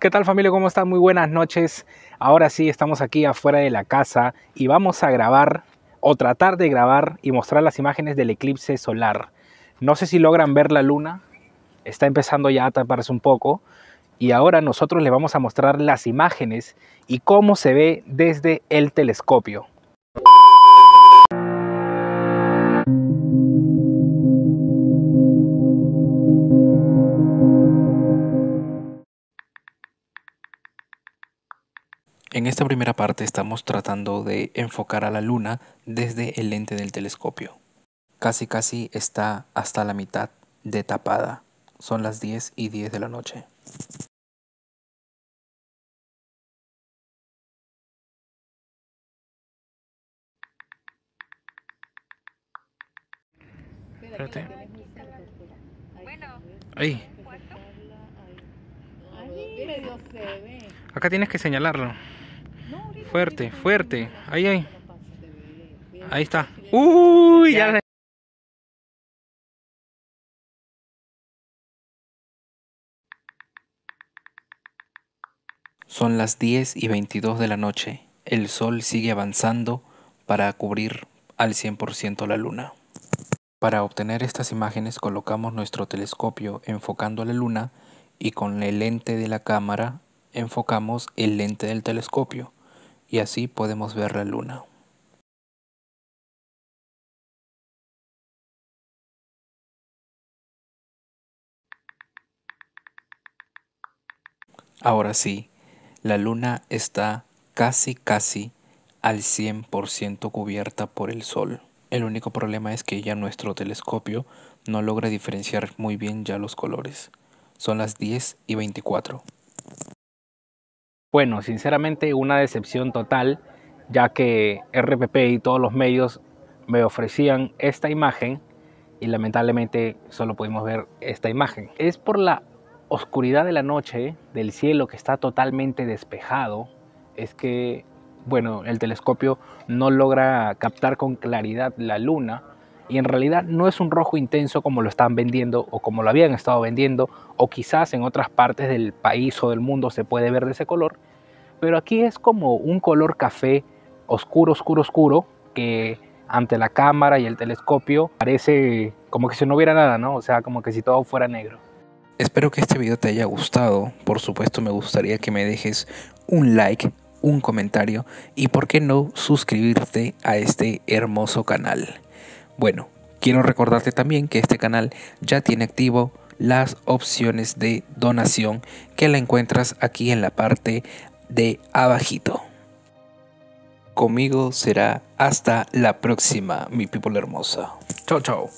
¿Qué tal familia? ¿Cómo están? Muy buenas noches. Ahora sí, estamos aquí afuera de la casa y vamos a grabar o tratar de grabar y mostrar las imágenes del eclipse solar. No sé si logran ver la luna, está empezando ya a taparse un poco y ahora nosotros les vamos a mostrar las imágenes y cómo se ve desde el telescopio. En esta primera parte estamos tratando de enfocar a la luna desde el lente del telescopio. Casi casi está hasta la mitad de tapada. Son las 10 y 10 de la noche. Espérate. Ahí. Acá tienes que señalarlo. Fuerte, fuerte. Ahí, ahí. Ahí está. Uy, ya. Son las 10 y 22 de la noche. El sol sigue avanzando para cubrir al 100% la luna. Para obtener estas imágenes colocamos nuestro telescopio enfocando a la luna y con el lente de la cámara enfocamos el lente del telescopio y así podemos ver la luna. Ahora sí, la luna está casi casi al 100% cubierta por el sol. El único problema es que ya nuestro telescopio no logra diferenciar muy bien ya los colores. Son las 10 y 24. Bueno, sinceramente una decepción total, ya que RPP y todos los medios me ofrecían esta imagen y lamentablemente solo pudimos ver esta imagen. Es por la oscuridad de la noche, del cielo que está totalmente despejado, es que, bueno, el telescopio no logra captar con claridad la luna y en realidad no es un rojo intenso como lo están vendiendo o como lo habían estado vendiendo o quizás en otras partes del país o del mundo se puede ver de ese color, pero aquí es como un color café oscuro, oscuro, oscuro que ante la cámara y el telescopio parece como que si no hubiera nada, ¿no? O sea, como que si todo fuera negro. Espero que este video te haya gustado. Por supuesto me gustaría que me dejes un like, un comentario y por qué no suscribirte a este hermoso canal. Bueno, quiero recordarte también que este canal ya tiene activo las opciones de donación que la encuentras aquí en la parte de abajito. Conmigo será hasta la próxima, mi people hermosa. Chao, chao.